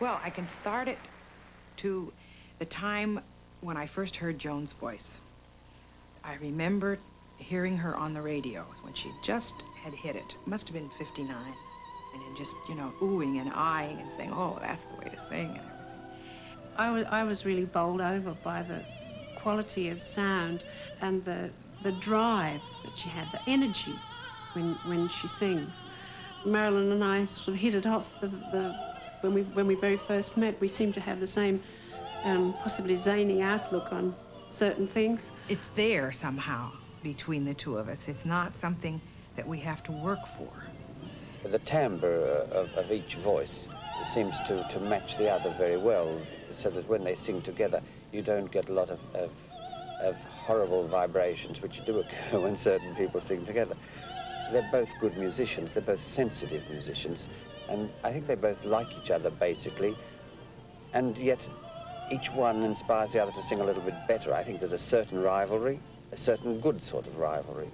Well, I can start it to the time when I first heard Joan's voice. I remember hearing her on the radio when she just had hit it. it must have been 59. And then just, you know, oohing and eyeing and saying, oh, that's the way to sing and. I was, I was really bowled over by the quality of sound and the, the drive that she had, the energy when, when she sings. Marilyn and I sort of hit it off the, the, when, we, when we very first met. We seemed to have the same um, possibly zany outlook on certain things. It's there somehow between the two of us. It's not something that we have to work for. The timbre of, of each voice seems to, to match the other very well, so that when they sing together, you don't get a lot of, of, of horrible vibrations which do occur when certain people sing together. They're both good musicians, they're both sensitive musicians, and I think they both like each other, basically, and yet each one inspires the other to sing a little bit better. I think there's a certain rivalry, a certain good sort of rivalry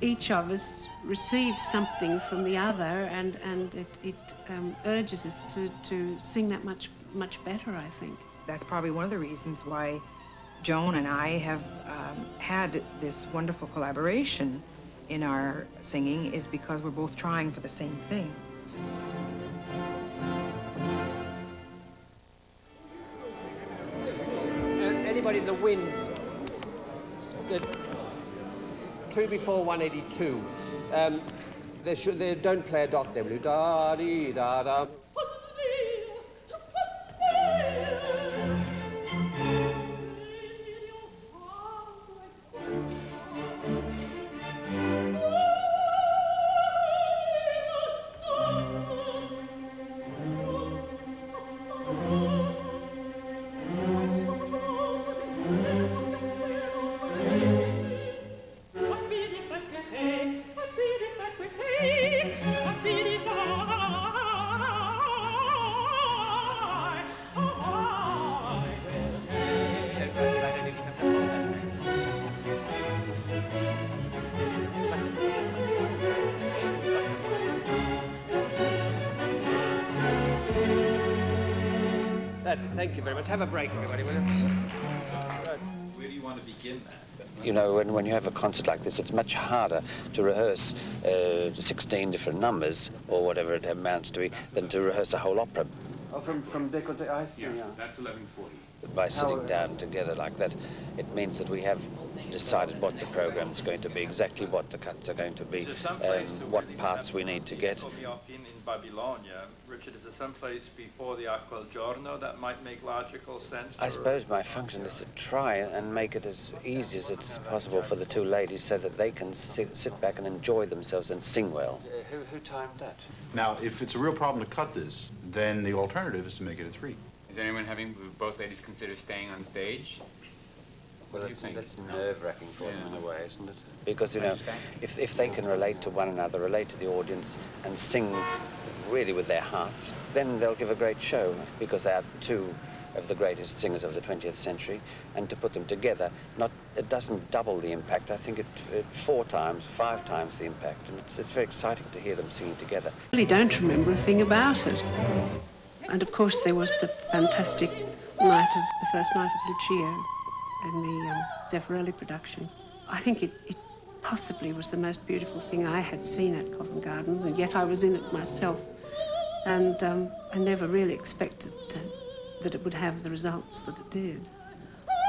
each of us receives something from the other and, and it, it um, urges us to, to sing that much, much better, I think. That's probably one of the reasons why Joan and I have um, had this wonderful collaboration in our singing is because we're both trying for the same things. Uh, anybody in the winds? The two before 182. Um, they, should, they don't play a dot W. Da dee da da. That's it. Thank you very much. Have a break, everybody, will you? Where do you want to begin that? You know, when, when you have a concert like this, it's much harder to rehearse uh, 16 different numbers, or whatever it amounts to, be, than to rehearse a whole opera. Oh, from, from Décolleté, I see, Yeah, yeah. that's 1140. By sitting down together like that, it means that we have decided what the program is going to be, exactly what the cuts are going to be, Is there some place to um, what parts we need to get. In, in Babylonia, Richard, is there some place before the Aquel Giorno that might make logical sense? I suppose my function is to try and make it as easy as it is possible for the two ladies so that they can sit, sit back and enjoy themselves and sing well. Who, who timed that? Now, if it's a real problem to cut this, then the alternative is to make it a three. Is anyone having both ladies consider staying on stage? Well, do you it's, that's No? nerve-wracking for them in a way, isn't it? Because, you know, if, if they can relate to one another, relate to the audience, and sing really with their hearts, then they'll give a great show, because they are two of the greatest singers of the 20th century, and to put them together, not it doesn't double the impact. I think it, it four times, five times the impact, and it's, it's very exciting to hear them singing together. I really don't remember a thing about it. And of course there was the fantastic night of the first night of Lucia in the um, Zeffirelli production. I think it, it possibly was the most beautiful thing I had seen at Covent Garden, and yet I was in it myself. And um, I never really expected to, that it would have the results that it did.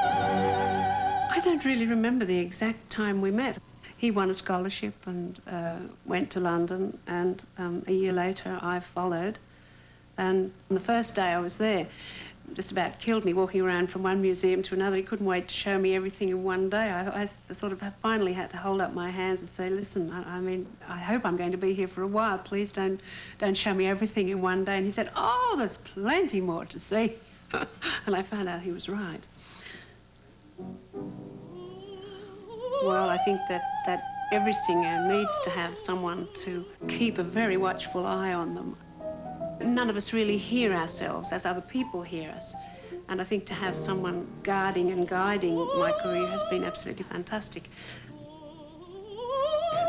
I don't really remember the exact time we met. He won a scholarship and uh, went to London, and um, a year later I followed. And on the first day I was there, just about killed me walking around from one museum to another. He couldn't wait to show me everything in one day. I, I sort of finally had to hold up my hands and say, listen, I, I mean, I hope I'm going to be here for a while. Please don't, don't show me everything in one day. And he said, oh, there's plenty more to see. and I found out he was right. Well, I think that, that every singer needs to have someone to keep a very watchful eye on them. None of us really hear ourselves as other people hear us. And I think to have someone guarding and guiding my career has been absolutely fantastic.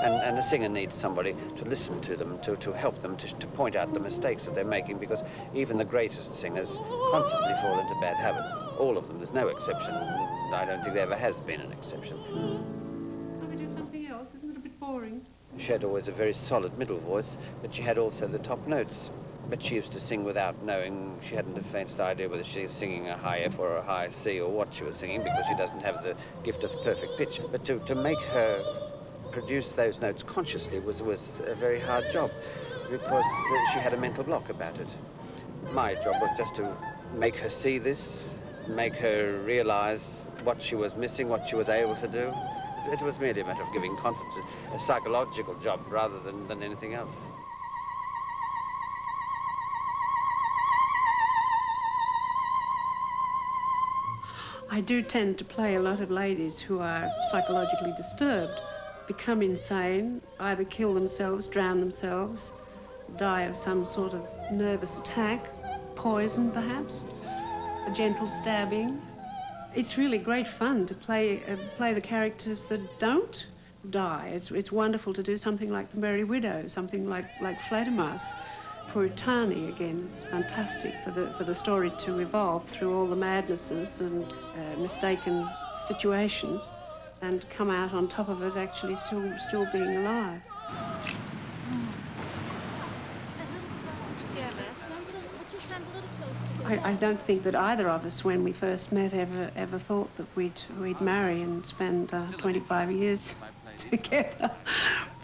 And, and a singer needs somebody to listen to them, to, to help them, to, to point out the mistakes that they're making, because even the greatest singers constantly fall into bad habits. All of them, there's no exception. I don't think there ever has been an exception. Hmm. Can we do something else? Isn't it a bit boring? She had always a very solid middle voice, but she had also the top notes. But she used to sing without knowing. She hadn't the faintest idea whether she was singing a high F or a high C or what she was singing because she doesn't have the gift of perfect pitch. But to, to make her produce those notes consciously was, was a very hard job because uh, she had a mental block about it. My job was just to make her see this, make her realize what she was missing, what she was able to do. It was merely a matter of giving confidence, a psychological job rather than, than anything else. I do tend to play a lot of ladies who are psychologically disturbed, become insane, either kill themselves, drown themselves, die of some sort of nervous attack, poison perhaps, a gentle stabbing. It's really great fun to play uh, play the characters that don't die. It's, it's wonderful to do something like The Merry Widow, something like, like Fledermaus. Puritani again is fantastic for the for the story to evolve through all the madnesses and uh, mistaken situations, and come out on top of it actually still still being alive. I, I don't think that either of us, when we first met, ever ever thought that we'd we'd marry and spend uh, 25 years together.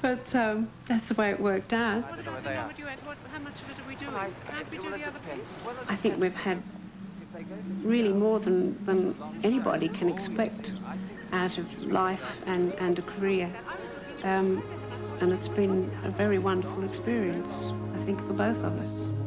But um, that's the way it worked out. I don't know where they are. How much of it are we doing? I- Can't we do the other piece? I think we've had really more than, than anybody can expect out of life and, and a career. Um, and it's been a very wonderful experience, I think, for both of us.